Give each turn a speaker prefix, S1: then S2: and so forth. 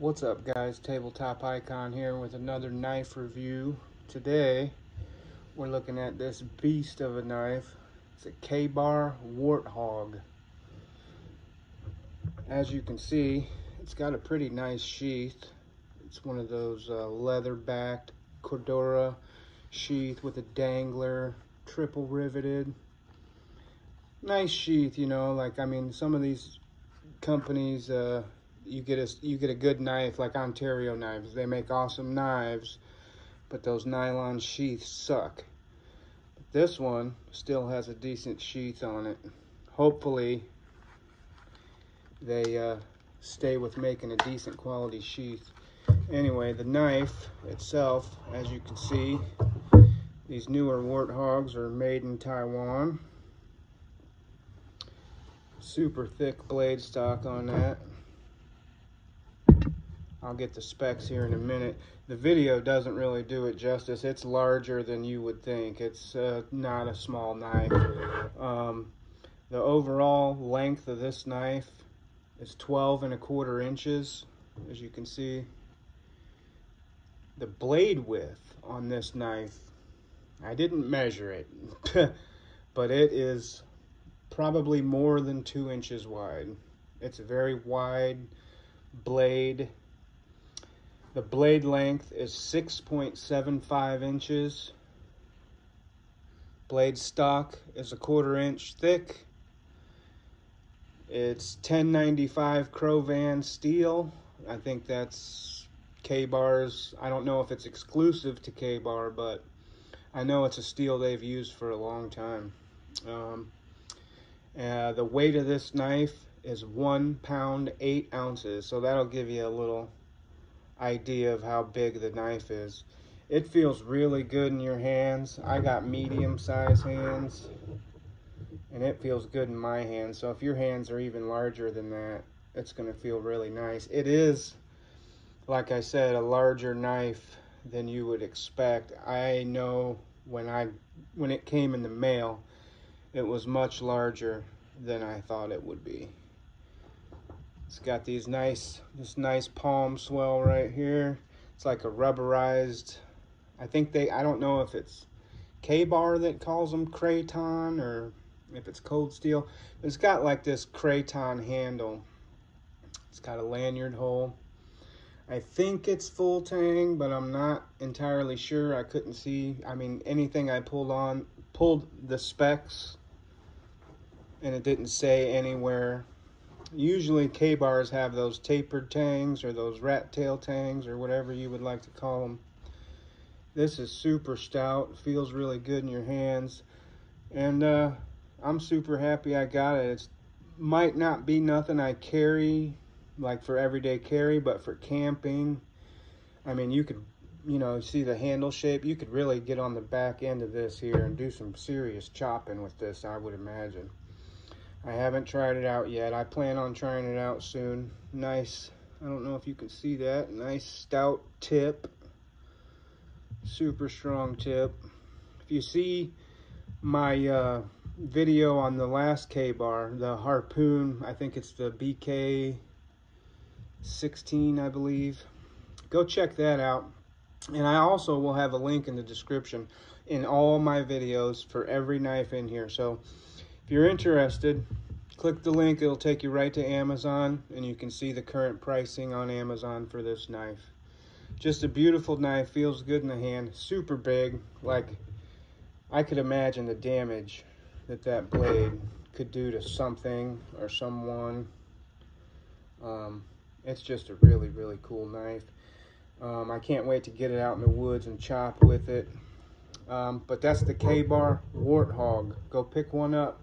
S1: What's up guys, Tabletop Icon here with another knife review. Today, we're looking at this beast of a knife. It's a Ka-Bar Warthog. As you can see, it's got a pretty nice sheath. It's one of those uh, leather-backed Cordura sheath with a dangler, triple riveted. Nice sheath, you know, like, I mean, some of these companies, uh, you get a you get a good knife like Ontario knives. They make awesome knives, but those nylon sheaths suck. But this one still has a decent sheath on it. Hopefully, they uh, stay with making a decent quality sheath. Anyway, the knife itself, as you can see, these newer warthogs are made in Taiwan. Super thick blade stock on that. I'll get the specs here in a minute. The video doesn't really do it justice. It's larger than you would think. It's uh, not a small knife. Um, the overall length of this knife is 12 and a quarter inches, as you can see. The blade width on this knife, I didn't measure it, but it is probably more than two inches wide. It's a very wide blade the blade length is 6.75 inches. Blade stock is a quarter inch thick. It's 1095 Cro-Van steel. I think that's Ka-Bar's. I don't know if it's exclusive to K-Bar, but I know it's a steel they've used for a long time. Um, uh, the weight of this knife is one pound eight ounces, so that'll give you a little idea of how big the knife is. It feels really good in your hands. I got medium size hands and it feels good in my hands. So if your hands are even larger than that, it's gonna feel really nice. It is, like I said, a larger knife than you would expect. I know when I when it came in the mail, it was much larger than I thought it would be. It's got these nice, this nice palm swell right here. It's like a rubberized, I think they, I don't know if it's Ka-Bar that calls them Kraton or if it's cold steel. It's got like this Kraton handle. It's got a lanyard hole. I think it's full tang, but I'm not entirely sure. I couldn't see. I mean, anything I pulled on, pulled the specs, and it didn't say anywhere usually Ka-Bars have those tapered tangs or those rat tail tangs or whatever you would like to call them. This is super stout, feels really good in your hands. And uh, I'm super happy I got it. It might not be nothing I carry like for everyday carry, but for camping, I mean, you could, you know, see the handle shape. You could really get on the back end of this here and do some serious chopping with this, I would imagine. I haven't tried it out yet. I plan on trying it out soon. Nice, I don't know if you can see that, nice stout tip. Super strong tip. If you see my uh, video on the last Ka-Bar, the Harpoon, I think it's the BK 16, I believe. Go check that out. And I also will have a link in the description in all my videos for every knife in here. So if you're interested, click the link. It'll take you right to Amazon, and you can see the current pricing on Amazon for this knife. Just a beautiful knife. Feels good in the hand. Super big. Like, I could imagine the damage that that blade could do to something or someone. Um, it's just a really, really cool knife. Um, I can't wait to get it out in the woods and chop with it. Um, but that's the Ka-Bar Warthog. Go pick one up.